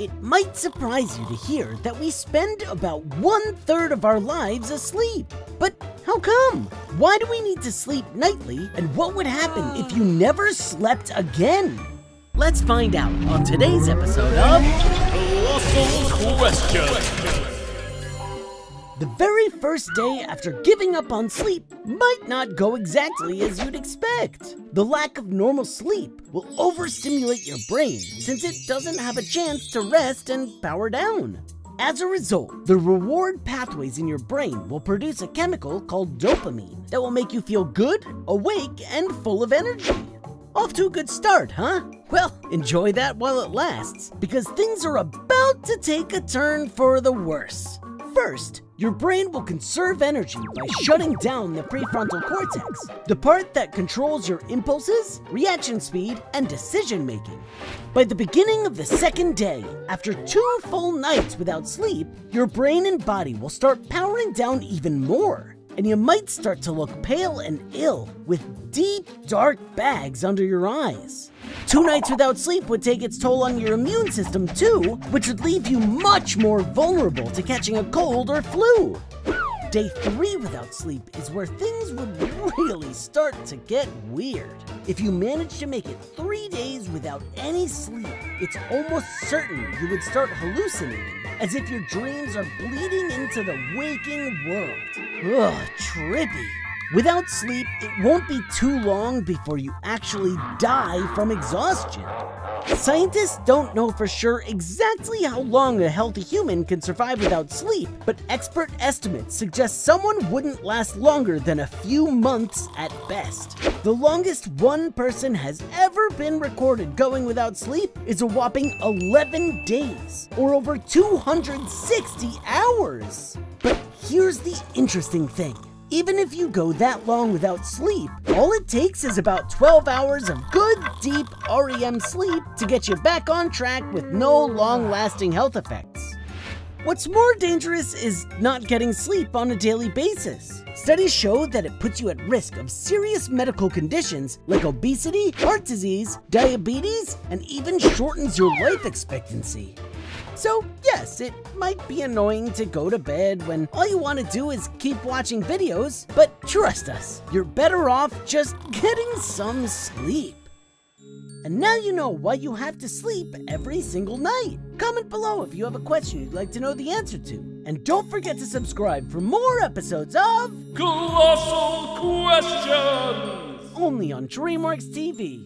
It might surprise you to hear that we spend about one third of our lives asleep. But how come? Why do we need to sleep nightly, and what would happen if you never slept again? Let's find out on today's episode of Colossal Question. The very first day after giving up on sleep might not go exactly as you'd expect. The lack of normal sleep will overstimulate your brain since it doesn't have a chance to rest and power down. As a result, the reward pathways in your brain will produce a chemical called dopamine that will make you feel good, awake, and full of energy. Off to a good start, huh? Well, enjoy that while it lasts, because things are about to take a turn for the worse. First, your brain will conserve energy by shutting down the prefrontal cortex, the part that controls your impulses, reaction speed, and decision making. By the beginning of the second day, after two full nights without sleep, your brain and body will start powering down even more, and you might start to look pale and ill with deep, dark bags under your eyes. Two nights without sleep would take its toll on your immune system too, which would leave you much more vulnerable to catching a cold or flu. Day three without sleep is where things would really start to get weird. If you manage to make it three days without any sleep, it's almost certain you would start hallucinating, as if your dreams are bleeding into the waking world. Ugh, trippy. Without sleep, it won't be too long before you actually die from exhaustion. Scientists don't know for sure exactly how long a healthy human can survive without sleep, but expert estimates suggest someone wouldn't last longer than a few months at best. The longest one person has ever been recorded going without sleep is a whopping 11 days, or over 260 hours. But here's the interesting thing. Even if you go that long without sleep, all it takes is about 12 hours of good, deep REM sleep to get you back on track with no long lasting health effects. What's more dangerous is not getting sleep on a daily basis. Studies show that it puts you at risk of serious medical conditions like obesity, heart disease, diabetes, and even shortens your life expectancy. So, yes, it might be annoying to go to bed when all you want to do is keep watching videos, but trust us, you're better off just getting some sleep. And now you know why you have to sleep every single night. Comment below if you have a question you'd like to know the answer to. And don't forget to subscribe for more episodes of Colossal Questions. only on DreamWorks TV.